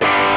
Bye.